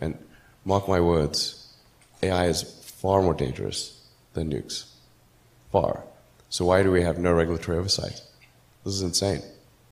And mark my words, AI is far more dangerous than nukes. Far. So why do we have no regulatory oversight? This is insane.